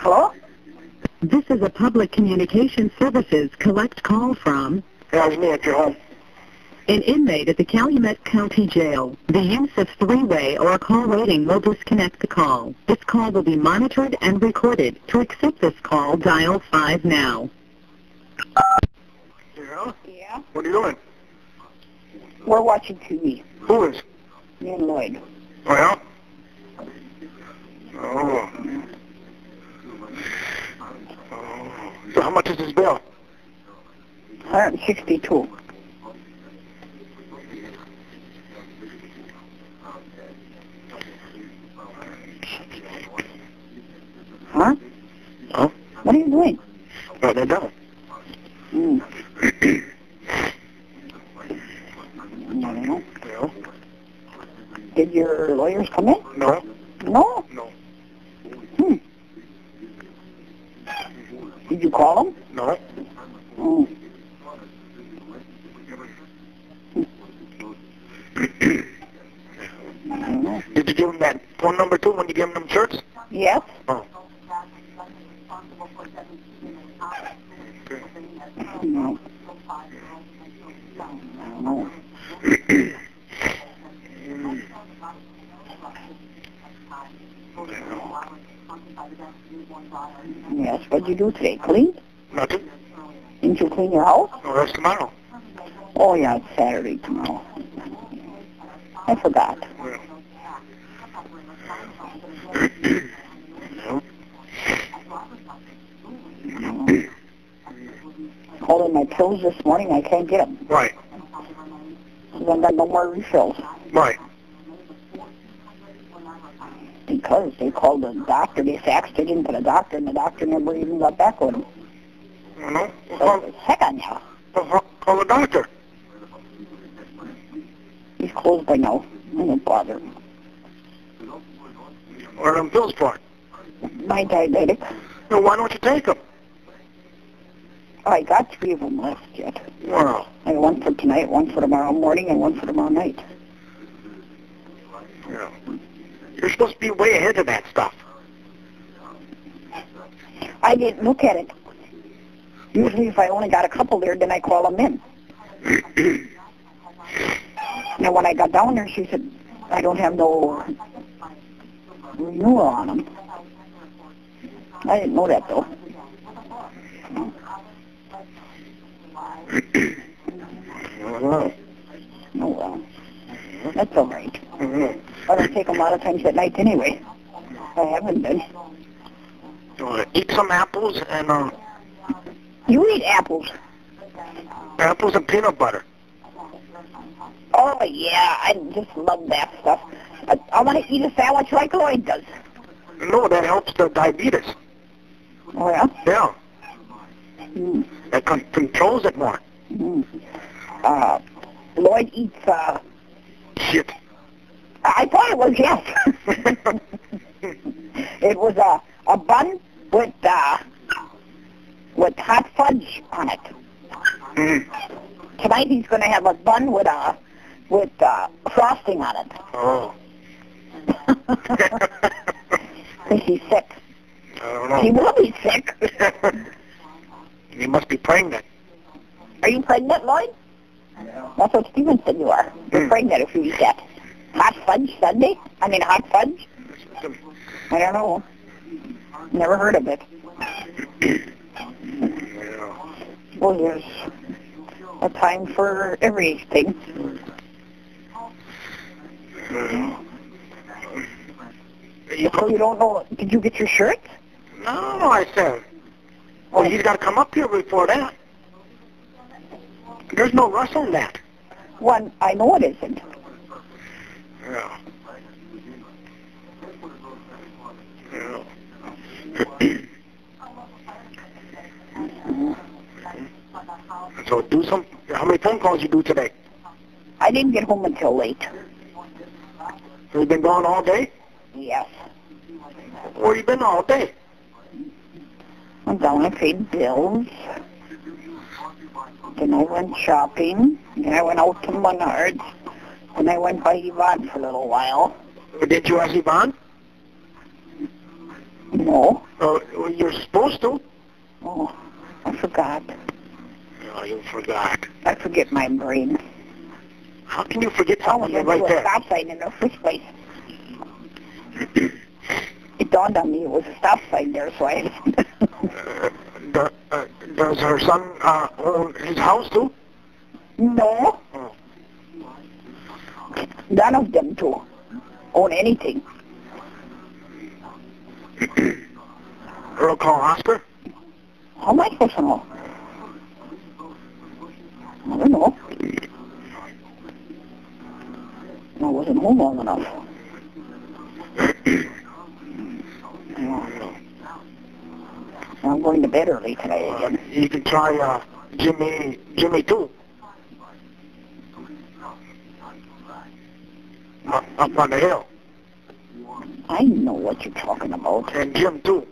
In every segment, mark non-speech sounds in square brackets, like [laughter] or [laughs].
Hello? This is a public communication services collect call from Yeah, it's me at your home. an inmate at the Calumet County Jail. The use of three-way or call waiting will disconnect the call. This call will be monitored and recorded. To accept this call, dial 5 now. Yeah? Yeah. What are you doing? We're watching TV. Who is? Me and Lloyd. Oh, yeah? Oh. Oh. So how much is this bill? 162. Huh? Huh? What are you doing? Oh, they're done. Mm. I don't know. Yeah? Did your lawyers come in? No? No. No. Hmm. Did you call them? No? Hmm. I don't know. Did you give them that phone number too when you gave them them shirts? Yes. Oh. No. I don't know. Yes. What'd you do today? Clean? Nothing? Didn't you clean your house? No, that's tomorrow. Oh yeah, it's Saturday tomorrow. I forgot. Yeah. Calling my pills this morning, I can't get them. Right. So I've got no more refills Right. Because they called the doctor. They faxed it into the doctor, and the doctor never even got back with them. You know? So it's heck on you. well, call, call the doctor. He's closed by now. I don't bother. Him. Or them pills for. My diabetic. Well, why don't you take them? I got three of them left yet. Well, I got one for tonight, one for tomorrow morning, and one for tomorrow night. yeah. You're supposed to be way ahead of that stuff. I didn't look at it. Usually if I only got a couple there, then I call them in. [clears throat] Now when I got down there, she said, I don't have no renewal on them. I didn't know that though. oh, [clears throat] Oh well. That's all right. Mm -hmm. I don't take them a lot of times at night anyway. I haven't been. Uh, eat some apples and um, You eat apples. apples and peanut butter. Oh yeah, I just love that stuff. I, I want to eat a sandwich like Lloyd does. No, that helps the diabetes. Oh yeah? Yeah, Mm. that con- controls it more. Mm. Uh, Lloyd eats, uh, Shit. I thought it was yes. it was a, a bun with, uh, with hot fudge on it. Mm. Tonight he's going to have a bun with, uh, with, uh, frosting on it. Oh. Think [laughs] he's sick. I don't know. He will be sick. [laughs] you must be pregnant. Are you pregnant, Lloyd? That's what Steven said you are. You're Hmm. pregnant if you eat that. Hot fudge Sunday? I mean, hot fudge? I don't know. Never heard of it. [clears throat] Well, there's a time for everything. So you don't know, did you get your shirt? No, I said. Well, he's got to come up here before that. There's no rush on that. One, I know it isn't. Yeah. Yeah. [clears throat] so do some. How many phone calls you do today? I didn't get home until late. So you've been gone all day? Yes. Where you been all day? I'm down and paid bills. Then I went shopping. And I went out to Menards, and I went by Yvonne for a little while. Did you ask Yvonne? No. Oh, you're supposed to. Oh, I forgot. Oh, you forgot. I forget my brain. How can you forget I was something going to right there? stop sign in the first place. it dawned on me it was a stop sign there, so I... [laughs] Uh, uh, does her son uh, own his house too? no. Oh. None of them two own anything. [clears throat] Earl call Oscar? How am I supposed to know? I don't know. I wasn't home long enough. [clears throat] Yeah. I'm going to bed early today Uh, again. you can try uh, Jimmy Jimmy too. Uh, up on the hill. I know what you're talking about. And Jim too.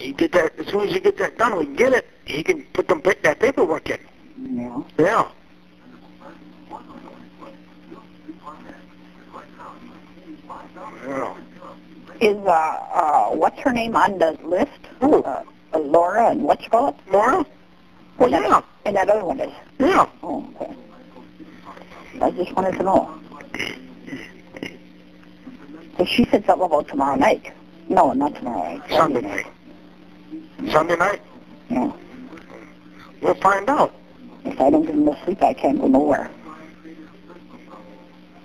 you get that as soon as you get that done, we can get it. He can put them that paperwork in. Yeah. Yeah. Is, uh, uh, what's her name on the list? Who? Uh, uh, Laura and what's call it? Maura? Well, And that- yeah. And that other one is. Yeah. Oh, okay. I just wanted to know. So she said something about tomorrow night. No, not tomorrow night. Sunday night. Sunday night? Yeah. We'll find out. If I don't get enough sleep, I can't go nowhere.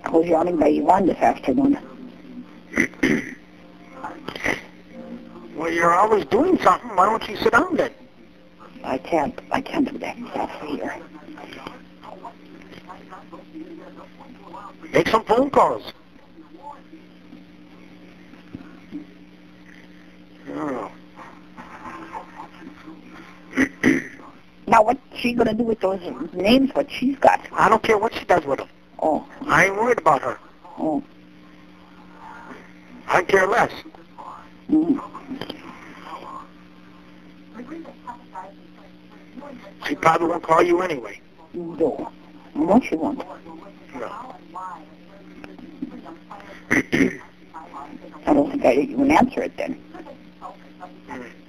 I was yawning by Yvonne this afternoon. [coughs] Well, you're always doing something. Why don't you sit down then? I can't, I can't do that stuff here. Make some phone calls. Oh. [coughs] Now, what's she gonna do with those names? What she's got? I don't care what she does with them. Oh, I ain't worried about her. oh, I care less. mm. She probably won't call you anyway. no, no, she won't. No. I don't think I even answer it then,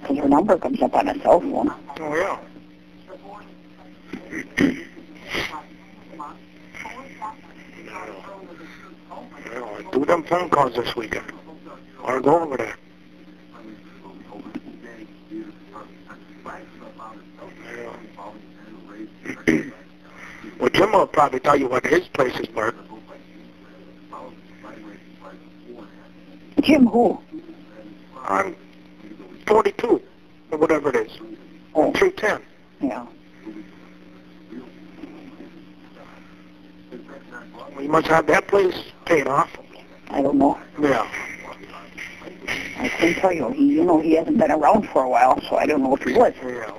because her number comes up on a cell phone. Oh, yeah. [clears throat] no. no. Do them phone calls this weekend. Or go over there. [coughs] Well, Jim will probably tell you what his place is worth. Jim, who? I'm 42, or whatever it is. Oh, 310. yeah. Well, you must have that place paid off. I don't know. Yeah. I couldn't tell you. He, you know, he hasn't been around for a while, so I don't know if he was. Yeah.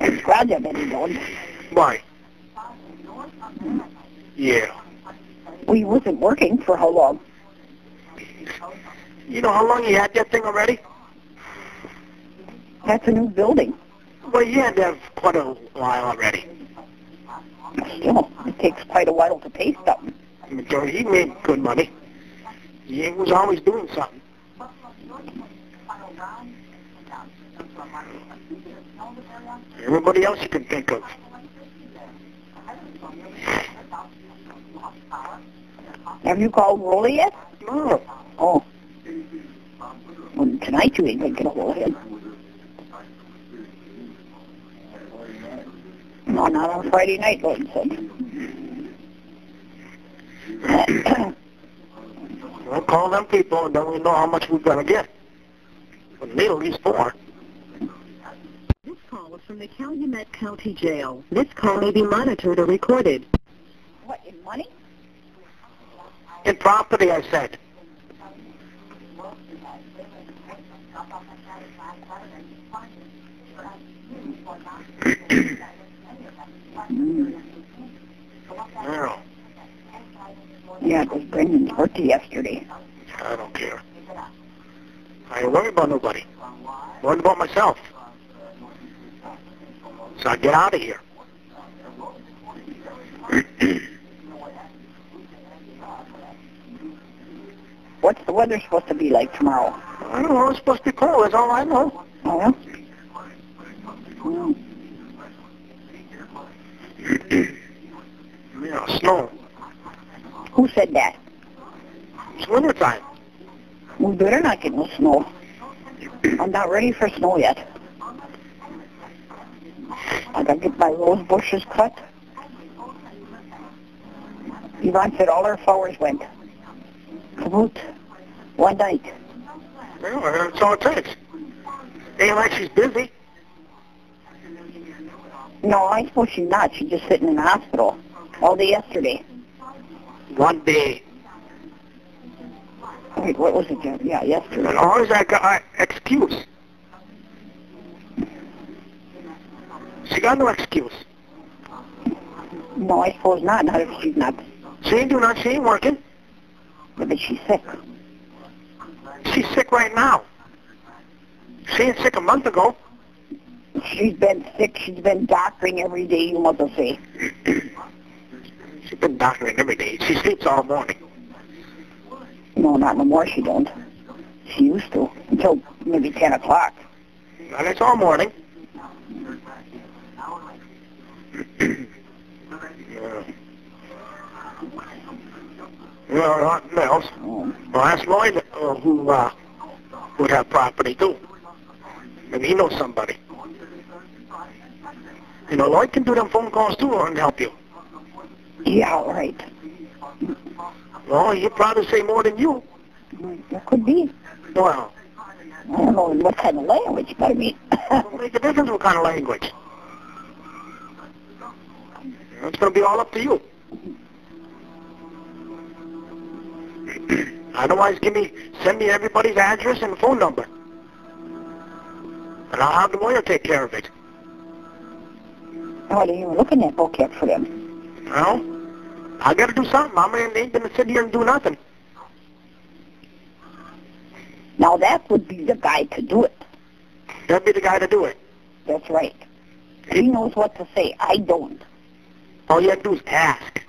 I'm glad that he don't. Why? Yeah. Well, he wasn't working for how long? You know how long you had that thing already? That's a new building. Well, you had that quite a while already. Still, it takes quite a while to pay something. I he made good money. He was always doing something. Everybody else you can think of. Have you called Rolly yet? No. Oh. Well, tonight you ain't gonna get a hold of him. No, not on Friday night, Lord said. We'll call them people and then we know how much we're going to get. We need at least four. This call is from the Calumet County Jail. This call may be monitored or recorded. what, in money? In property, I said. [clears throat] Mm. Yeah, it was Brendan's birthday yesterday. I don't care. I ain't worried about nobody. I'm worried about myself. So I get out of here. [clears throat] What's the weather supposed to be like tomorrow? I don't know. It's supposed to be cold. That's all I know. Oh, yeah? Hmm. [clears throat] yeah, snow. Who said that? It's wintertime. We better not get no snow. I'm not ready for snow yet. I gotta get my rose bushes cut. Yvonne said all her flowers went. Kaput. One night. Yeah, that's all it takes. Ain't like she's busy. No, I suppose she's not. She's just sitting in the hospital all day yesterday. One day. Wait, what was it? Yeah, yesterday. And always that guy excuse. She got no excuse. No, I suppose not. Not if she's not. She ain't doing nothing. She ain't working. But she's sick. She's sick right now. She ain't sick a month ago. She's been sick. She's been doctoring every day, you must say. [clears throat] She's been doctoring every day. She sleeps all morning. No, not no more she don't. She used to. Until maybe 10 o'clock. And it's all morning. yeah. [clears throat] Well, nothing else. Um, Well, ask Lloyd uh, who uh, would have property too. Maybe he knows somebody. You know, Lloyd can do them phone calls too and help you. Yeah, all right. Well, he'd probably say more than you. It could be. Well, I don't know what kind of language, but I mean, make a difference what kind of language. It's going to be all up to you. [clears throat] Otherwise, give me, send me everybody's address and phone number. And I'll have the lawyer take care of it. oh, they even looking at yet for them. Well, I got to do something. I mean, they to sit here and do nothing. Now that would be the guy to do it. That'd be the guy to do it. That's right. He knows what to say. I don't. All you have to do is ask.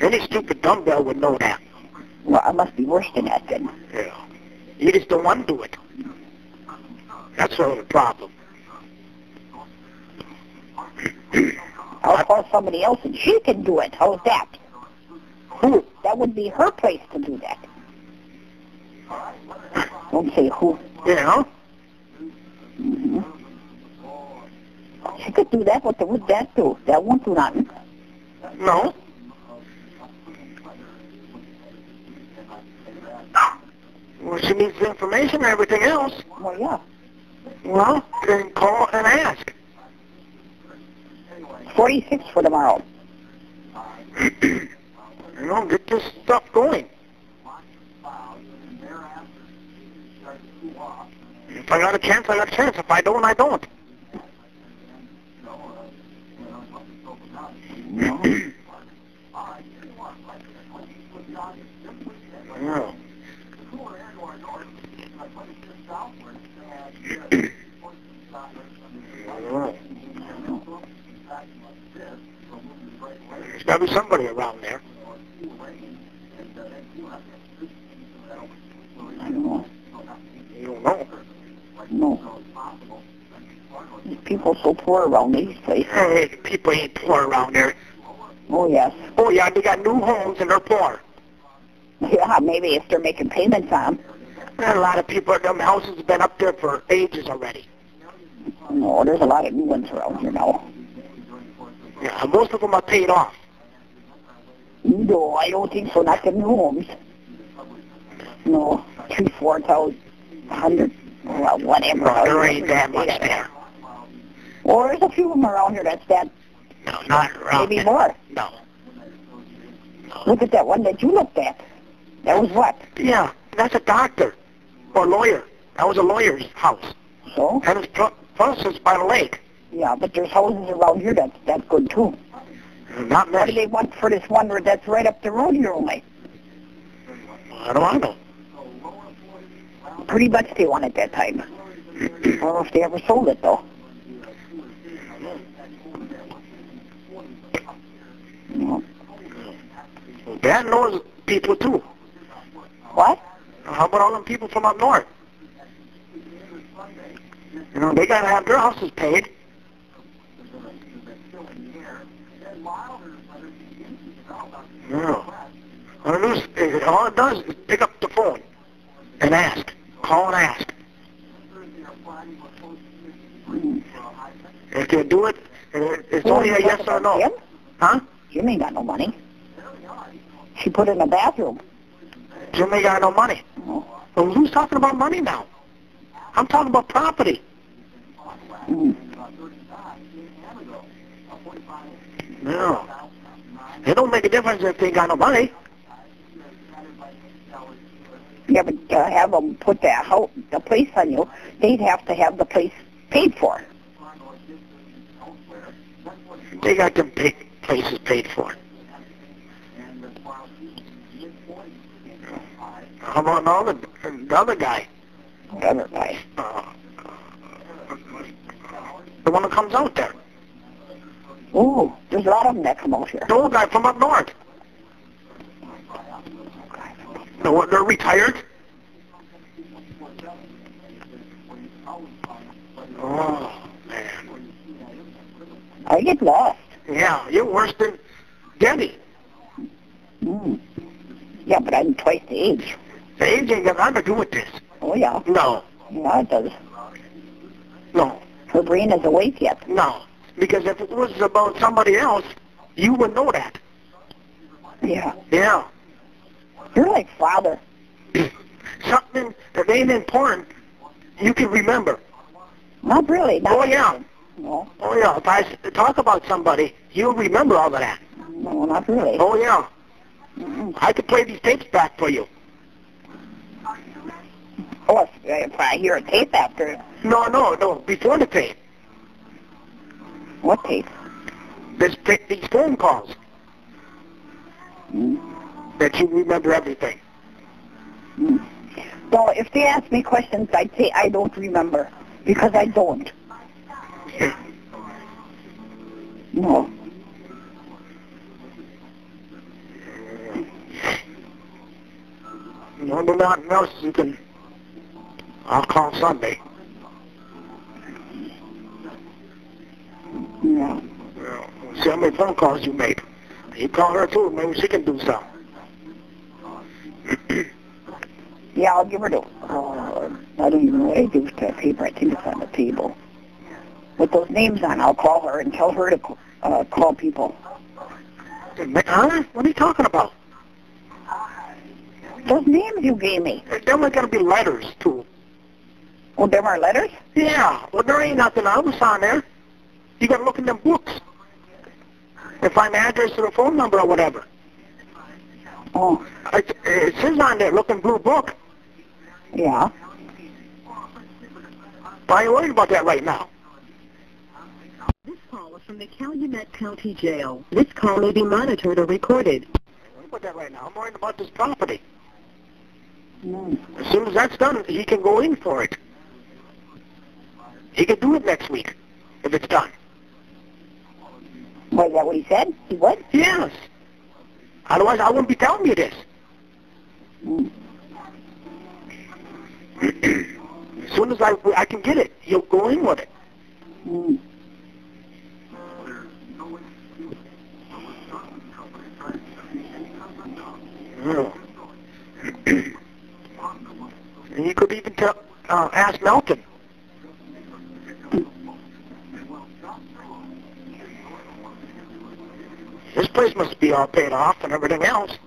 Any stupid dumbbell would know that. Well, I must be worse than that then. Yeah. You just don't want to do it. That's sort of the problem. I'll call somebody else and she can do it. How's that? Who? That would be her place to do that. Don't say who. Yeah. hmm She could do that. What the, would that do? That won't do nothing. No. Well, she needs the information and everything else. Well, yeah. Well, then call and ask. 46 for tomorrow. [clears throat] you know, get this stuff going. If I got a chance, I got a chance. If I don't, I don't. [clears throat] yeah. [clears throat] There's got to be somebody around there. I don't know. You don't know. No. People so poor around these places. Oh, hey, people ain't poor around there. Oh, yes. Oh, yeah, they got new homes and they're poor. Yeah, maybe if they're making payments on them. And a lot of people, them houses have been up there for ages already. No, there's a lot of new ones around here now. Yeah, most of them are paid off. No, I don't think so. Not the new homes. No, two, four thousand, hundred, well, whatever. Well, there ain't that much there. Well, there's a few of them around here that's that. No, not around Maybe there. more. No. no. Look at that one that you looked at. That was what? Yeah, that's a doctor or lawyer. That was a lawyer's house. So? His pl- plus by the lake. Yeah, but there's houses around here that, that's good too. Not What do they want for this one that's right up the road here only? How do I know? Pretty much they at that time. I don't know if they ever sold it though. No. Dad knows people too. What? How about all them people from up north? You know, they gotta have their houses paid. No. All it, is, all it does is pick up the phone and ask. Call and ask. If you do it, it- it's Who only a yes or no. Jim? Huh? Jim ain't got no money. She put it in the bathroom. Jimmy got no money. Oh. Well, who's talking about money now? I'm talking about property. Mm. No. It don't make a difference if they got no money. Yeah, but to have them put the house, the place on you, they'd have to have the place paid for. They got them pay, places paid for. How about the other, the other guy? The other guy. Uh, the one that comes out there. Ooh, there's a lot of them that come out here. The old guy from up north. The one, they're retired. Oh, man. I get lost. Yeah, you're worse than Debbie. Mm. Yeah, but I'm twice the age. The age ain't got nothing to do with this. Oh yeah, No, yeah it does. no, Her brain isn't awake yet. no. Because if it was about somebody else, you would know that. Yeah, Yeah. you're like father. [clears throat] Something that ain't important, you can remember. Not really. Not Oh, yeah. No, Oh, yeah. If I talk about somebody, you'll remember all of that. no, not really. Oh, yeah. Mm-mm. I could play these tapes back for you. Oh, if, if I hear a tape after, No, no, no. Before the tape. What tape? This, these phone calls Mm. that you remember everything. Mm. Well, if they ask me questions, I'd say I don't remember because I don't. No. No, no, nothing else you can... I'll call Sunday. See how many phone calls you make. You call her too. Maybe she can do something. [clears throat] Yeah, I'll give her the. Uh, I don't even know what I do with that paper. I think it's on the table. With those names on, I'll call her and tell her to uh, call people. huh? What are you talking about? Those names you gave me. Then we're going to be letters too. Oh, them are letters? Yeah. Well, there ain't nothing else on there. You got to look in them books. And I'm address or a phone number or whatever. Oh, It, it says on there, look in blue book. yeah. But I ain't worried about that right now. This call is from the Calumet County Jail. This call may be monitored or recorded. I worried about that right now. I'm worried about this property. Mm. As soon as that's done, he can go in for it. He can do it next week if it's done. Was that what he said? He what? Yes. Otherwise, I wouldn't be telling you this. Mm. [clears throat] as soon as I, I can get it, he'll go in with it. Mm. [clears throat] And you could even tell, uh, ask Melton. This place must be all paid off and everything else.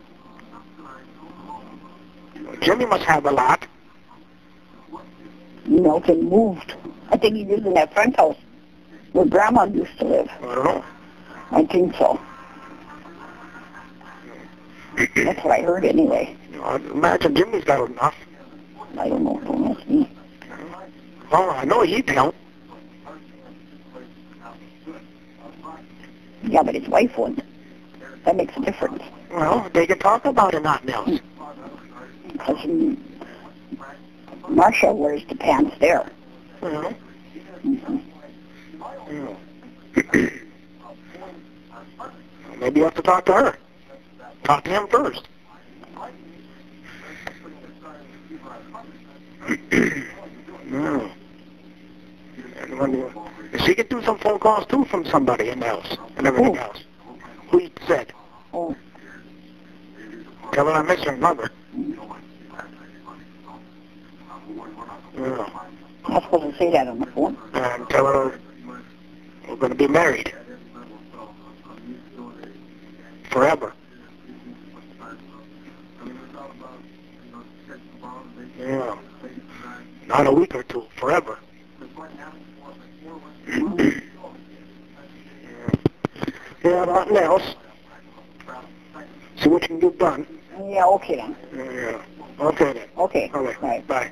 Jimmy must have a lot. You know, Milton moved. I think he lives in that front house where Grandma used to live. I don't know. I think so. That's what I heard anyway. I imagine Jimmy's got enough. I don't know. Don't ask me. Well, I know he don't. Yeah, but his wife wouldn't. That makes a difference. Well, they can talk about it, nothing else. because Marcia wears the pants there. Yeah. Mhm. Yeah. Maybe you have to talk to her. Talk to him first. no. When she could do some phone calls too from somebody in the house and everything Who? else. Who oh. you said? Oh, Tell her I miss her mother. Yeah. I'm not supposed to say that on the phone. And tell her we're going to be married. Forever. Yeah. Not a week or two. Forever. Nothing else. See what you can get done. Yeah, okay then. Yeah. Okay then. Okay. All right. Right. Bye.